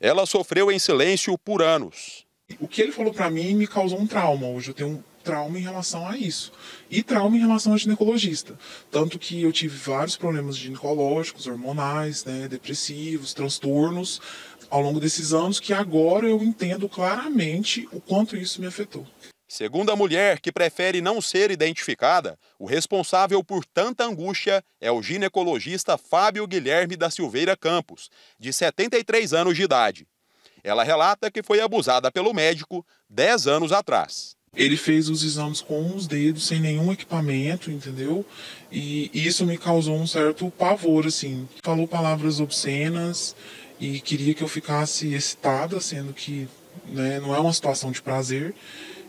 Ela sofreu em silêncio por anos. O que ele falou para mim me causou um trauma. Hoje eu tenho um trauma em relação a isso. E trauma em relação ao ginecologista. Tanto que eu tive vários problemas ginecológicos, hormonais, né, depressivos, transtornos ao longo desses anos que agora eu entendo claramente o quanto isso me afetou. Segundo a mulher, que prefere não ser identificada, o responsável por tanta angústia é o ginecologista Fábio Guilherme da Silveira Campos, de 73 anos de idade. Ela relata que foi abusada pelo médico 10 anos atrás. Ele fez os exames com os dedos, sem nenhum equipamento, entendeu? E isso me causou um certo pavor, assim. Falou palavras obscenas e queria que eu ficasse excitada, sendo que né, não é uma situação de prazer.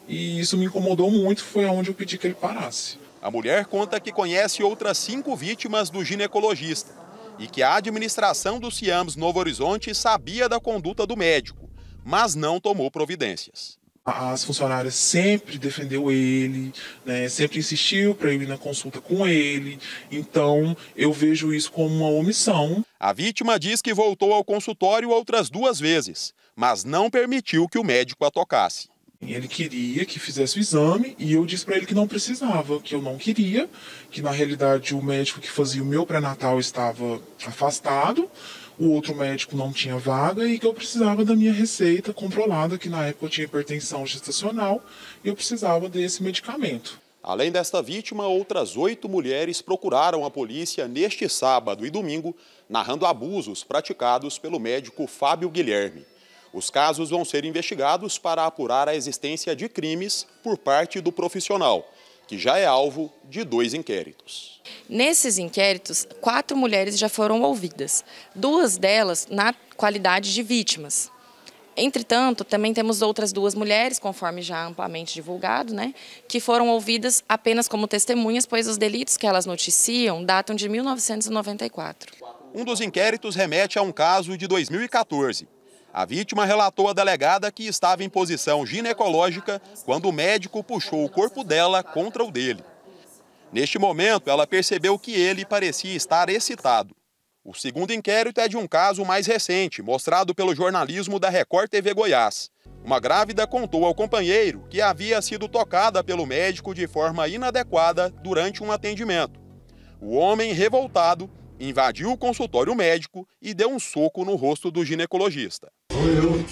E isso me incomodou muito, foi aonde eu pedi que ele parasse. A mulher conta que conhece outras cinco vítimas do ginecologista e que a administração do CIAMS Novo Horizonte sabia da conduta do médico, mas não tomou providências. As funcionárias sempre defendeu ele, né, sempre insistiu para eu ir na consulta com ele. Então eu vejo isso como uma omissão. A vítima diz que voltou ao consultório outras duas vezes, mas não permitiu que o médico a tocasse. Ele queria que fizesse o exame e eu disse para ele que não precisava, que eu não queria, que na realidade o médico que fazia o meu pré-natal estava afastado, o outro médico não tinha vaga e que eu precisava da minha receita controlada, que na época eu tinha hipertensão gestacional e eu precisava desse medicamento. Além desta vítima, outras oito mulheres procuraram a polícia neste sábado e domingo, narrando abusos praticados pelo médico Fábio Guilherme. Os casos vão ser investigados para apurar a existência de crimes por parte do profissional, que já é alvo de dois inquéritos. Nesses inquéritos, quatro mulheres já foram ouvidas, duas delas na qualidade de vítimas. Entretanto, também temos outras duas mulheres, conforme já amplamente divulgado, né, que foram ouvidas apenas como testemunhas, pois os delitos que elas noticiam datam de 1994. Um dos inquéritos remete a um caso de 2014, a vítima relatou à delegada que estava em posição ginecológica quando o médico puxou o corpo dela contra o dele. Neste momento, ela percebeu que ele parecia estar excitado. O segundo inquérito é de um caso mais recente, mostrado pelo jornalismo da Record TV Goiás. Uma grávida contou ao companheiro que havia sido tocada pelo médico de forma inadequada durante um atendimento. O homem, revoltado, invadiu o consultório médico e deu um soco no rosto do ginecologista. Eu.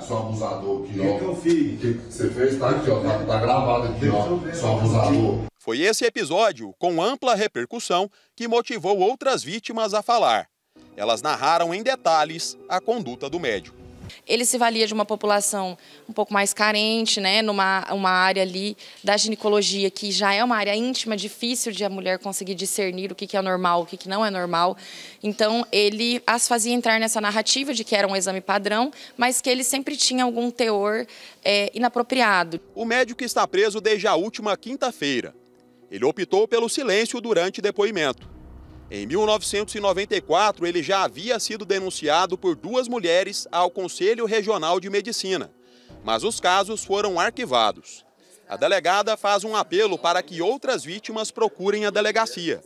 Sou abusador aqui, ó. O que eu fiz? O que você fez? Tá aqui, ó. Tá, tá gravado aqui, ó. Sou abusador. Foi esse episódio, com ampla repercussão, que motivou outras vítimas a falar. Elas narraram em detalhes a conduta do médico. Ele se valia de uma população um pouco mais carente, né, numa uma área ali da ginecologia que já é uma área íntima, difícil de a mulher conseguir discernir o que, que é normal, o que, que não é normal. Então, ele as fazia entrar nessa narrativa de que era um exame padrão, mas que ele sempre tinha algum teor é, inapropriado. O médico está preso desde a última quinta-feira. Ele optou pelo silêncio durante depoimento. Em 1994, ele já havia sido denunciado por duas mulheres ao Conselho Regional de Medicina, mas os casos foram arquivados. A delegada faz um apelo para que outras vítimas procurem a delegacia.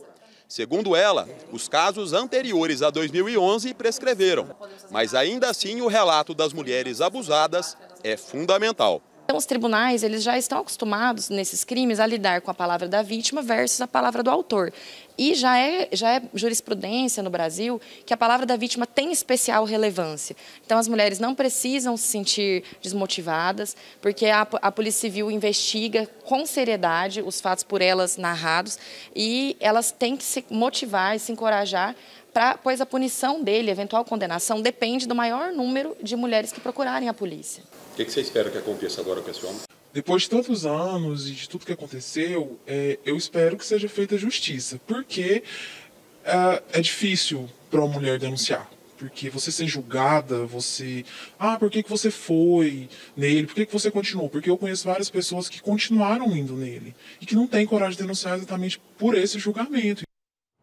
Segundo ela, os casos anteriores a 2011 prescreveram, mas ainda assim o relato das mulheres abusadas é fundamental. Então, os tribunais eles já estão acostumados nesses crimes a lidar com a palavra da vítima versus a palavra do autor. E já é, já é jurisprudência no Brasil que a palavra da vítima tem especial relevância. Então, as mulheres não precisam se sentir desmotivadas, porque a, a Polícia Civil investiga com seriedade os fatos por elas narrados e elas têm que se motivar e se encorajar Pra, pois a punição dele, eventual condenação, depende do maior número de mulheres que procurarem a polícia. O que, que você espera que aconteça agora com esse homem? Depois de tantos anos e de tudo que aconteceu, é, eu espero que seja feita justiça, porque é, é difícil para uma mulher denunciar. Porque você ser julgada, você. Ah, por que, que você foi nele? Por que, que você continuou? Porque eu conheço várias pessoas que continuaram indo nele e que não têm coragem de denunciar exatamente por esse julgamento.